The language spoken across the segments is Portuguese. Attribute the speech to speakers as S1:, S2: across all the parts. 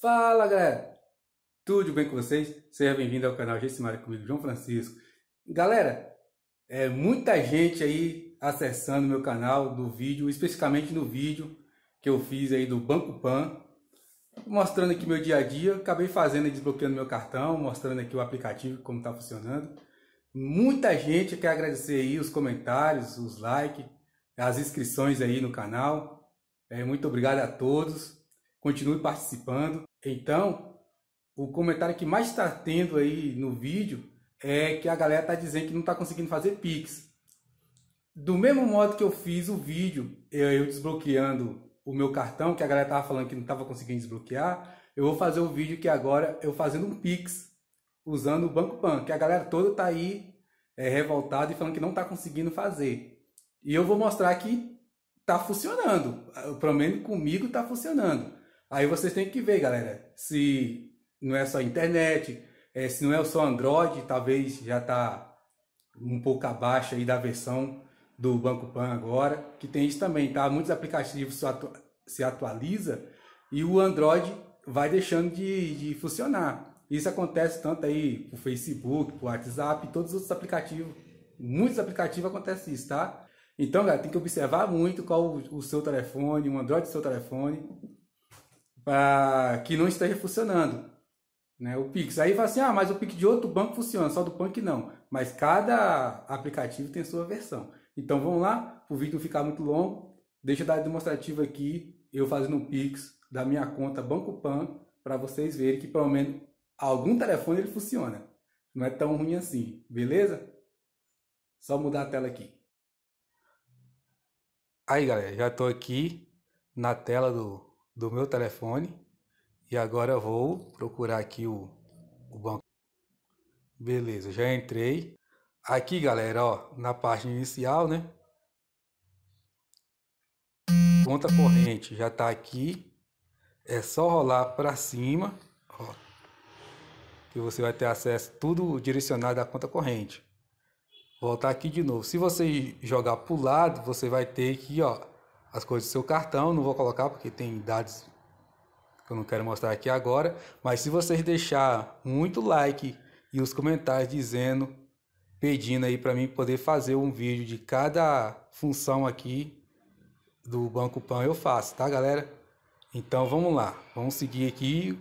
S1: Fala galera, tudo bem com vocês? Seja bem-vindo ao canal Gessimara comigo, João Francisco. Galera, é muita gente aí acessando meu canal do vídeo, especificamente no vídeo que eu fiz aí do Banco Pan, mostrando aqui meu dia a dia, acabei fazendo e desbloqueando meu cartão, mostrando aqui o aplicativo como está funcionando. Muita gente quer agradecer aí os comentários, os likes, as inscrições aí no canal. É, muito obrigado a todos. Continue participando. Então, o comentário que mais está tendo aí no vídeo é que a galera está dizendo que não está conseguindo fazer Pix. Do mesmo modo que eu fiz o vídeo, eu desbloqueando o meu cartão, que a galera estava falando que não estava conseguindo desbloquear, eu vou fazer o vídeo que agora eu fazendo um Pix, usando o Banco Pan, que a galera toda está aí é, revoltada e falando que não está conseguindo fazer. E eu vou mostrar que está funcionando, pelo menos comigo está funcionando. Aí vocês têm que ver, galera, se não é só internet, é, se não é só Android, talvez já está um pouco abaixo aí da versão do Banco Pan agora, que tem isso também, tá? Muitos aplicativos se, atu se atualiza e o Android vai deixando de, de funcionar. Isso acontece tanto aí pro Facebook, pro WhatsApp, todos os outros aplicativos. Muitos aplicativos acontece isso, tá? Então, galera, tem que observar muito qual o seu telefone, o Android do seu telefone, para que não esteja funcionando. Né, o Pix. Aí fala assim, ah, mas o Pix de outro banco funciona, só do Punk não. Mas cada aplicativo tem sua versão. Então vamos lá, o vídeo não ficar muito longo. Deixa eu dar a demonstrativa aqui, eu fazendo um Pix da minha conta Banco Pan, para vocês verem que pelo menos algum telefone ele funciona. Não é tão ruim assim, beleza? Só mudar a tela aqui. Aí galera, já estou aqui na tela do, do meu telefone e agora eu vou procurar aqui o, o banco. Beleza, já entrei. Aqui, galera, ó, na página inicial, né? Conta corrente já tá aqui. É só rolar para cima, ó, que você vai ter acesso tudo direcionado à conta corrente. Voltar aqui de novo. Se você jogar para o lado, você vai ter aqui, ó, as coisas do seu cartão, não vou colocar porque tem dados que eu não quero mostrar aqui agora, mas se vocês deixar muito like e os comentários dizendo, pedindo aí para mim poder fazer um vídeo de cada função aqui do Banco Pan, eu faço, tá galera? Então vamos lá, vamos seguir aqui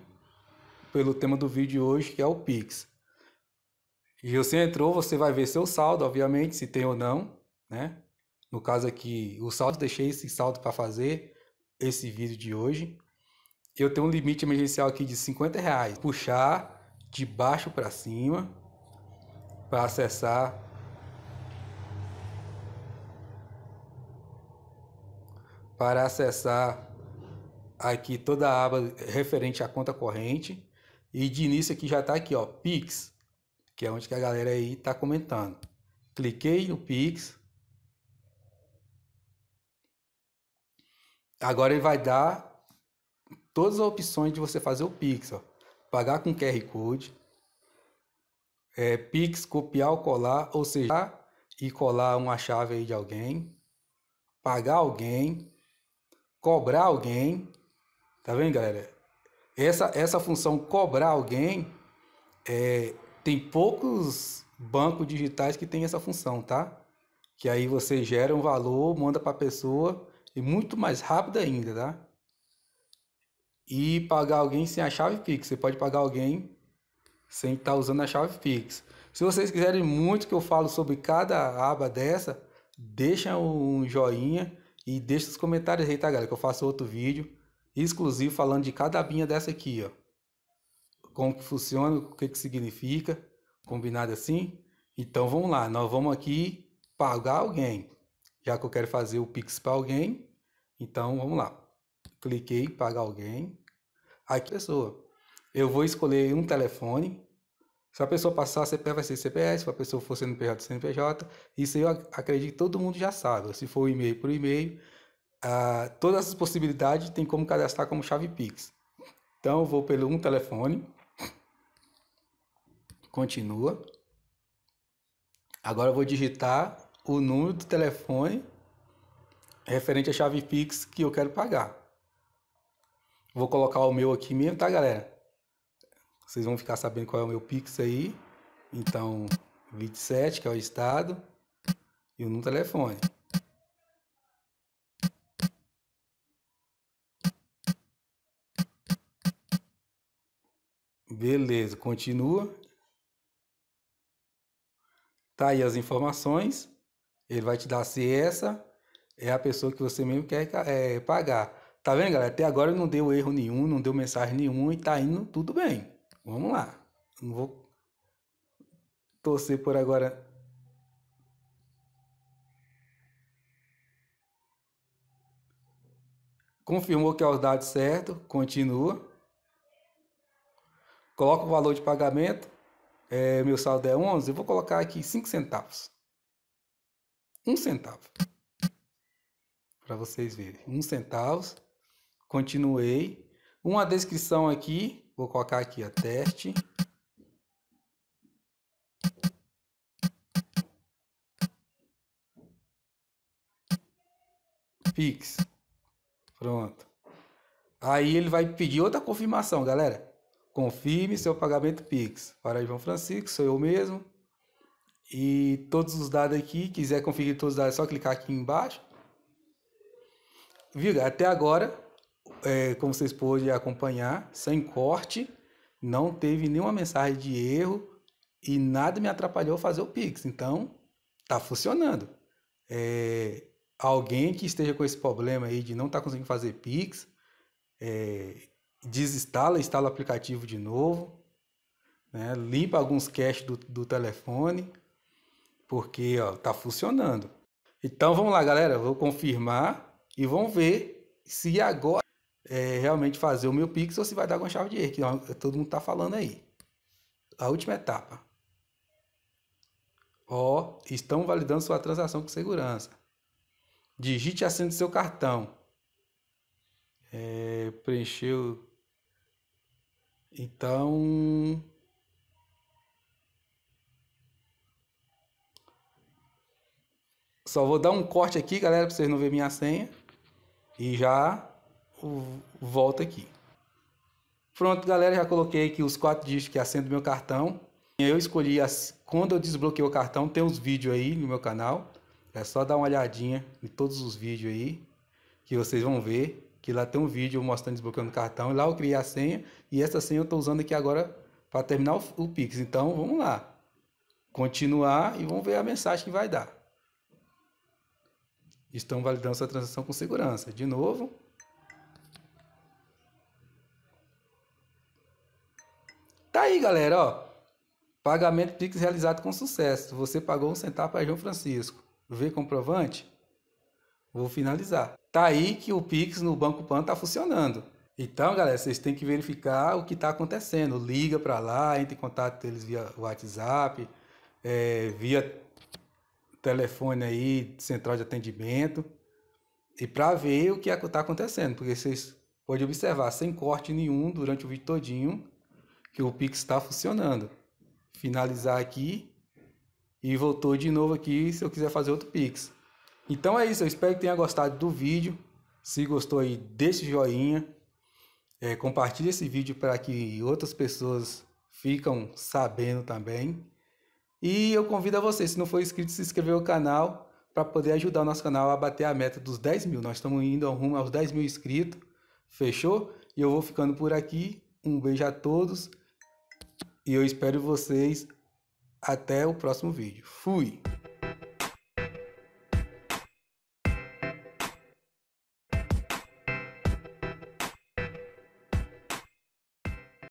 S1: pelo tema do vídeo hoje que é o Pix. E você entrou, você vai ver seu saldo, obviamente, se tem ou não, né? No caso aqui, o saldo, deixei esse saldo para fazer esse vídeo de hoje. Eu tenho um limite emergencial aqui de 50 reais. Puxar de baixo para cima para acessar para acessar aqui toda a aba referente à conta corrente e de início aqui já está aqui ó Pix que é onde que a galera aí está comentando cliquei no Pix Agora ele vai dar todas as opções de você fazer o Pix. Ó. Pagar com QR Code, é, Pix, copiar ou colar, ou seja, e colar uma chave aí de alguém, pagar alguém, cobrar alguém. Tá vendo, galera? Essa, essa função cobrar alguém, é, tem poucos bancos digitais que tem essa função, tá? Que aí você gera um valor, manda para a pessoa e muito mais rápido ainda, tá? E pagar alguém sem a chave Pix. Você pode pagar alguém sem estar tá usando a chave Pix. Se vocês quiserem muito que eu falo sobre cada aba dessa, deixa um joinha e deixa os comentários aí, tá, galera? Que eu faço outro vídeo exclusivo falando de cada abinha dessa aqui, ó. Como que funciona, o que que significa, combinado assim? Então vamos lá, nós vamos aqui pagar alguém. Já que eu quero fazer o Pix para alguém, então, vamos lá. Cliquei pagar alguém. Aqui, pessoa. Eu vou escolher um telefone. Se a pessoa passar CPF, vai ser CPF. Se a pessoa for CNPJ, CNPJ. Isso eu acredito que todo mundo já sabe. Se for e-mail por e-mail, ah, todas essas possibilidades tem como cadastrar como chave Pix. Então, eu vou pelo um telefone. Continua. Agora eu vou digitar o número do telefone referente à chave Pix que eu quero pagar. Vou colocar o meu aqui mesmo, tá, galera? Vocês vão ficar sabendo qual é o meu Pix aí. Então, 27, que é o estado, e o no telefone. Beleza, continua. Tá aí as informações. Ele vai te dar se essa é a pessoa que você mesmo quer é, pagar. Tá vendo, galera? Até agora não deu erro nenhum, não deu mensagem nenhuma e tá indo tudo bem. Vamos lá. Não vou torcer por agora. Confirmou que é os dados certos, continua. Coloca o valor de pagamento. É, meu saldo é 11, eu vou colocar aqui 5 centavos. 1 um centavo. Para vocês verem. 1 um centavo. Continuei. Uma descrição aqui. Vou colocar aqui, a teste. Pix. Pronto. Aí ele vai pedir outra confirmação, galera. Confirme seu pagamento Pix. Para João Francisco, sou eu mesmo. E todos os dados aqui, quiser conferir todos os dados, é só clicar aqui embaixo. Até agora, é, como vocês podem acompanhar, sem corte, não teve nenhuma mensagem de erro e nada me atrapalhou fazer o Pix. Então, tá funcionando. É, alguém que esteja com esse problema aí de não estar tá conseguindo fazer Pix, é, desinstala, instala o aplicativo de novo, né? limpa alguns caches do, do telefone, porque ó, tá funcionando. Então vamos lá, galera, vou confirmar e vamos ver se agora é realmente fazer o meu Pix ou se vai dar com chave de erro, que todo mundo tá falando aí. A última etapa. Ó, estão validando sua transação com segurança. Digite a senha do seu cartão. É, preencheu então. Só vou dar um corte aqui, galera, para vocês não verem minha senha. E já volto aqui. Pronto, galera, já coloquei aqui os quatro dígitos que é a senha do meu cartão. Eu escolhi, as... quando eu desbloqueei o cartão, tem uns vídeos aí no meu canal. É só dar uma olhadinha em todos os vídeos aí, que vocês vão ver que lá tem um vídeo mostrando desbloqueando o cartão. Lá eu criei a senha e essa senha eu estou usando aqui agora para terminar o, o Pix. Então vamos lá. Continuar e vamos ver a mensagem que vai dar. Estão validando sua transação com segurança. De novo. Tá aí, galera, ó. Pagamento Pix realizado com sucesso. Você pagou um centavo para João Francisco. Vê comprovante? Vou finalizar. Tá aí que o Pix no Banco Pan tá funcionando. Então, galera, vocês têm que verificar o que está acontecendo. Liga para lá, entre em contato com eles via WhatsApp, é, via telefone aí, central de atendimento, e para ver o que é está acontecendo, porque vocês podem observar sem corte nenhum durante o vídeo todinho que o Pix está funcionando. Finalizar aqui e voltou de novo aqui se eu quiser fazer outro Pix. Então é isso, eu espero que tenha gostado do vídeo. Se gostou aí, deixe joinha. É, compartilhe esse vídeo para que outras pessoas ficam sabendo também. E eu convido a você, se não for inscrito, se inscrever no canal para poder ajudar o nosso canal a bater a meta dos 10 mil. Nós estamos indo rumo aos 10 mil inscritos. Fechou? E eu vou ficando por aqui. Um beijo a todos. E eu espero vocês até o próximo vídeo. Fui!